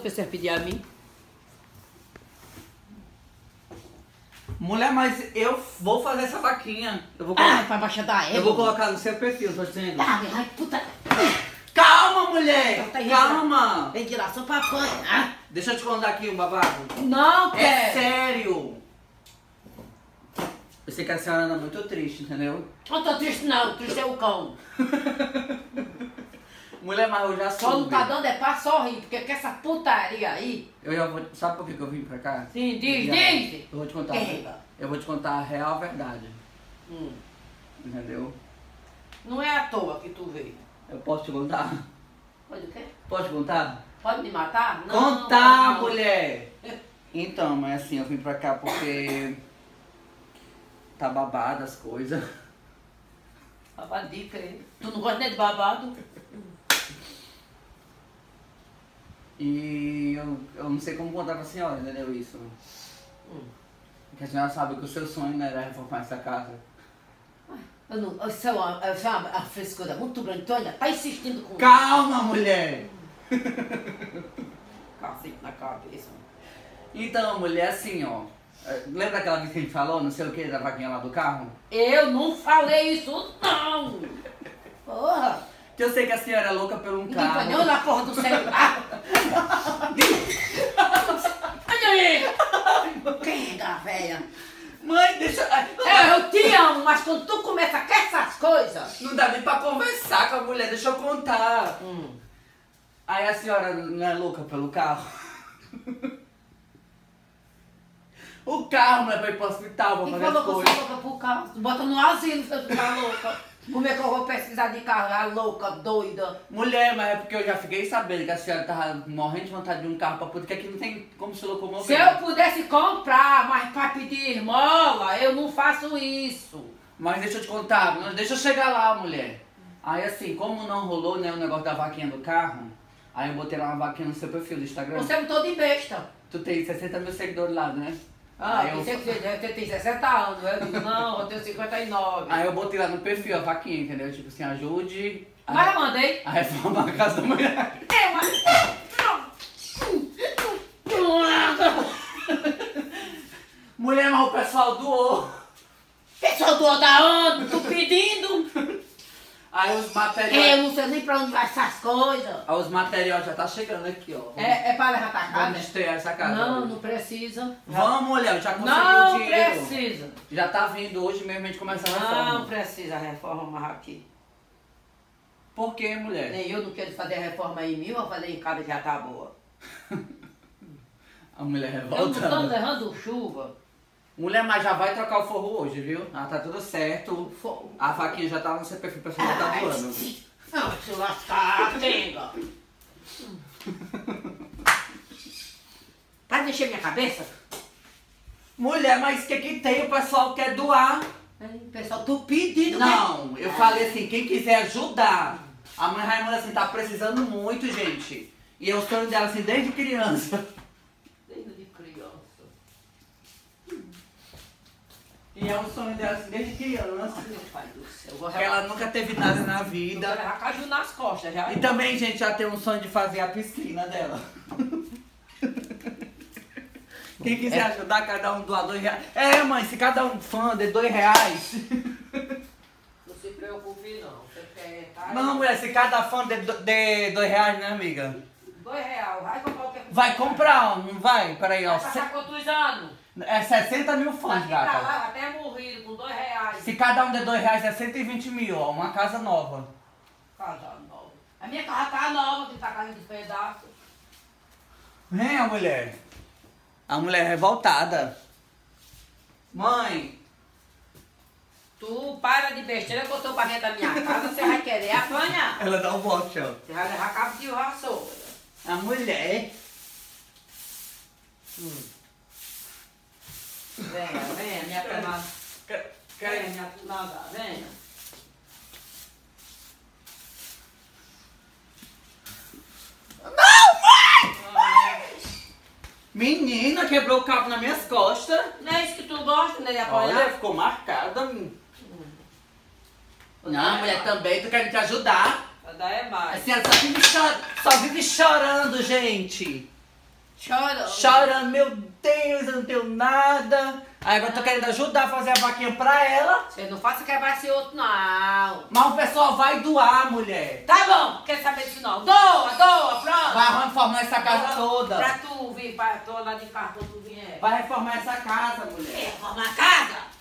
Você pedir a mim? Mulher, mas eu vou fazer essa vaquinha. Eu vou, Ah, colocar, pra baixar da égua. eu vou colocar no seu perfil, tô dizendo. Ah, ai, puta. Calma, mulher! Tá aí, Calma! Ventilação pra apanhar. Deixa eu te contar aqui um babado. Não, É quer. sério! Eu sei que a senhora anda muito triste, entendeu? Não tô triste não, triste é o cão. Mulher, mas eu já Só não tá dando é pra sorrir, porque com essa putaria aí. Eu já vou. Sabe por que eu vim pra cá? Sim, diz, Já- diz. Eu vou te contar. Diga. Eu vou te contar a real verdade. Hum, Entendeu? não é à toa que tu veio. Eu posso te contar? Pode o quê? Pode contar? Pode me matar? Não. Contar, não. mulher! Então, mas assim, eu vim pra cá porque tá babado as coisas. Babadica aí. Tu não gosta nem de babado? E eu, eu não sei como contar pra senhora, entendeu isso? Hum. Porque a senhora sabe que o seu sonho não era reformar essa casa. Eu não, isso é uma, isso é uma, uma frescura muito grande. Tu ainda tá insistindo com Calma, mulher! cacete na cabeça. Então, mulher, assim, ó. eh, Lembra aquela vez que a gente falou, não sei o que, da vaquinha lá do carro? Eu não falei isso, não! Porra! Que eu sei que a senhora é louca por um Ninguém carro. põe nem na porra do celular! Olha aí! Quem é a velha? Mãe, deixa. ai, É, eu te amo, mas quando tu começa com essas coisas... Não dá nem pra conversar com a mulher, deixa eu contar. Hum. Aí a senhora não é louca pelo carro? o carro não é pra ir pro hospital, pra fazer as falou que eu coisas. sou louca por carro? Bota no asilo se eu ficar louca. Como é que eu vou pesquisar de carro? A louca, doida. Mulher, mas é porque eu já fiquei sabendo que a senhora tava morrendo de vontade de um carro pra poder, que aqui não tem como se locomover. Se eu pudesse comprar, mas pra pedir esmola, eu não faço isso. Mas deixa eu te contar, deixa eu chegar lá, mulher. Aí assim, como não rolou né, o negócio da vaquinha do carro, aí eu botei lá uma vaquinha no seu perfil do Instagram. Você é todo de besta. Tu tem 60 mil seguidores lá, né? Ah, aí, eu, você você tem 60 anos. Eu digo, não, eu tenho 59. aí eu botei lá no perfil a vaquinha, entendeu? Tipo assim, ajude a, Mas eu mandei. a reformar a casa da mulher. É, mas... Mulher, mas o pessoal doou. Pessoal do da onde? Tu pedindo? Aí os Eu materiais. não sei nem pra onde vai essas coisas. Aí os materiais já tá chegando aqui, ó. É, é pra levar pra Vamos casa? estrear essa casa. Não, não precisa. Vamos, eu já consegui o Não dinheiro. precisa. Já tá vindo hoje mesmo a gente começa a Não reforma. precisa reformar aqui. Por que, mulher? Nem eu não quero fazer reforma em mim, vou fazer em casa já tá boa. A mulher Eu não tô levando chuva. Mulher, mas já vai trocar o forro hoje, viu? Ah, tá tudo certo. A faquinha já tá no seu perfil, o pessoal já tá doando. Não, se lascar, tenga. De encher minha cabeça. Mulher, mas o que que tem? O pessoal quer doar. Pessoal, tu pedindo. Não, eu falei assim, quem quiser ajudar. A mãe Raimunda, assim, tá precisando muito, gente. E é o sonho dela, assim, desde criança. Desde de criança. E é o sonho dela, assim, desde criança. Meu pai do céu. eu Vou ela nunca teve nada na Eu vou vida. caju nas costas já. E também, gente, já tem um sonho de fazer a piscina dela. Quem quiser É. ajudar, cada um doar dois reais. É, mãe, se cada um fã de dois reais. Não se preocupe não. Você quer, tá? Não, mulher, se cada fã de, de dois reais, né, amiga? Dois reais. Vai comprar o que Vai comprar, não vai? Peraí, ó. Vai passar quantos anos? Se- É 60 mil fãs, gata. lá até morrido com dois reais. Se cada um de dois reais é 120 mil, ó, uma casa nova. Casa nova. A minha casa tá nova, que tá caindo de pedaço. Venha, mulher. A mulher revoltada. Mãe, Tu para de besteira que eu tô pra dentro da minha casa, você vai querer apanhar. ela dá um bote, ó. Você vai levar cabo de vassoura. A mulher. Venha, venha, minha. Quer- Venha, minha primada, venha. Menina, quebrou o cabo nas minhas costas. Não é isso que tu gosta, né, de Olha, apanhar? ficou marcada. Não, mulher, também, tu quer te ajudar. Dar é A mais. senhora só vive, chor- só vive chorando, gente. Chorando. Chorando, meu Deus, eu não tenho nada. Aí agora eu tô querendo ajudar a fazer a vaquinha pra ela. Você não faça quebrar esse outro, não. Mas o pessoal vai doar, mulher. Tá bom, quer saber disso não? Doa, doa, pronto. Vai reformar essa casa Doa Pra toda. tu vir, pra tu lá de carro, tu vier. Vai reformar essa casa, mulher. Reforma a casa.